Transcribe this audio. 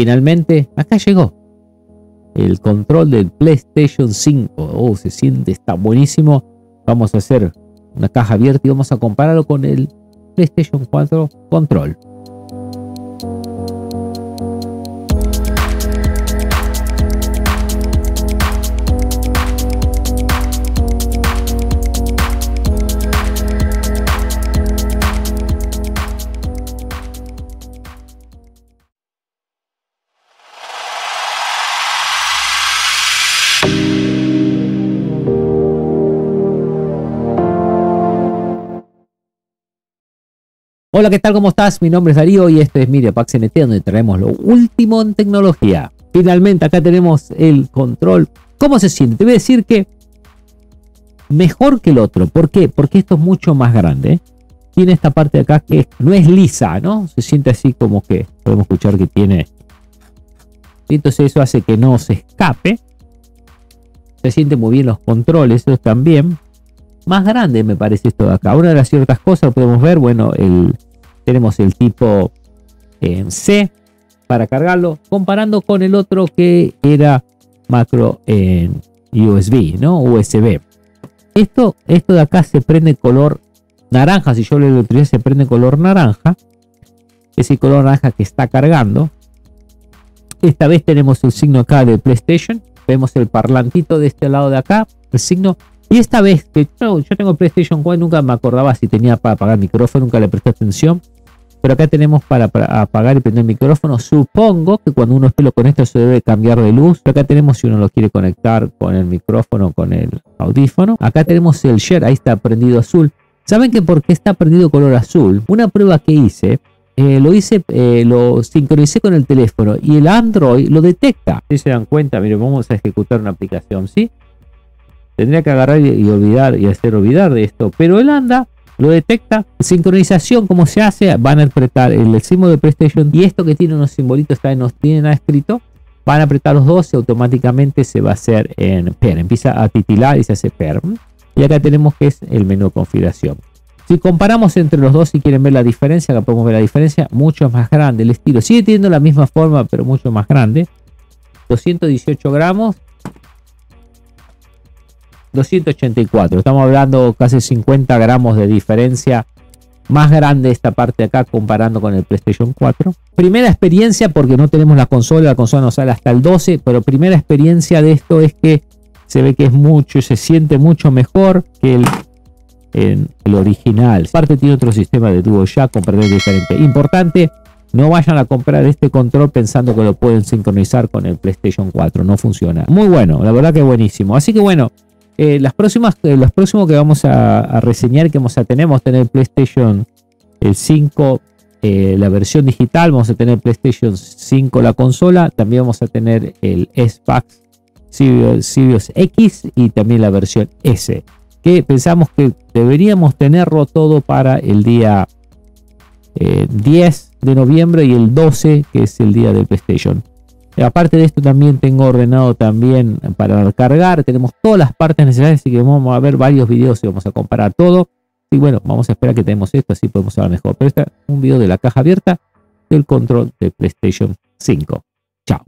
finalmente, acá llegó. El control del PlayStation 5. Oh, se siente, está buenísimo. Vamos a hacer una caja abierta y vamos a compararlo con el PlayStation 4 Control. Hola, ¿qué tal? ¿Cómo estás? Mi nombre es Darío y esto es Pax NT donde traemos lo último en tecnología. Finalmente acá tenemos el control. ¿Cómo se siente? Te voy a decir que mejor que el otro. ¿Por qué? Porque esto es mucho más grande. Tiene esta parte de acá que no es lisa, ¿no? Se siente así como que podemos escuchar que tiene... Entonces eso hace que no se escape. Se siente muy bien los controles, eso también más grande, me parece esto de acá. Una de las ciertas cosas podemos ver, bueno, el, tenemos el tipo en C para cargarlo, comparando con el otro que era macro en USB, ¿no? USB. Esto, esto de acá se prende color naranja, si yo le doy se prende color naranja. Es el color naranja que está cargando. Esta vez tenemos el signo acá de PlayStation. Vemos el parlantito de este lado de acá, el signo y esta vez que yo, tengo PlayStation 4, nunca me acordaba si tenía para apagar el micrófono, nunca le presté atención. Pero acá tenemos para, apagar y prender el micrófono. Supongo que cuando uno lo conecta se debe cambiar de luz. Pero acá tenemos si uno lo quiere conectar con el micrófono, con el audífono. Acá tenemos el share, ahí está prendido azul. ¿Saben que por qué está prendido color azul? Una prueba que hice, eh, lo hice, eh, lo sincronicé con el teléfono y el Android lo detecta. Si se dan cuenta, miren, vamos a ejecutar una aplicación, ¿sí? Tendría que agarrar y, olvidar y hacer olvidar de esto. Pero él anda, lo detecta. Sincronización, como se hace, van a apretar el símbolo de PlayStation y esto que tiene unos simbolitos, está no tiene nada escrito. Van a apretar los dos y automáticamente se va a hacer en PER. Empieza a titilar y se hace PER. Y acá tenemos que es el menú de configuración. Si comparamos entre los dos, si quieren ver la diferencia, acá podemos ver la diferencia, mucho más grande. El estilo sigue teniendo la misma forma, pero mucho más grande. 218 gramos 284. Estamos hablando casi 50 gramos de diferencia. Más grande esta parte de acá comparando con el PlayStation 4. Primera experiencia porque no tenemos la consola. La consola no sale hasta el 12. Pero primera experiencia de esto es que se ve que es mucho, se siente mucho mejor que el, el original. Aparte tiene otro sistema de DualShock con perder diferente. Importante, no vayan a comprar este control pensando que lo pueden sincronizar con el PlayStation 4. No funciona. Muy bueno, la verdad que buenísimo. Así que bueno, eh, las próximas, eh, los próximos que vamos a, reseñar, que vamos a tener, vamos a tener PlayStation 5, eh, la versión digital, vamos a tener PlayStation 5 la consola, también vamos a tener el Xbox Series, X y también la versión S, que pensamos que deberíamos tenerlo todo para el día 10 de noviembre y el 12, que es el día del PlayStation. Aparte de esto también tengo ordenado también para cargar. Tenemos todas las partes necesarias, así que vamos a ver varios videos y vamos a comparar todo. Y bueno, vamos a esperar que tenemos esto, así podemos hablar mejor. Pero este es un video de la caja abierta del control de PlayStation 5. Chao.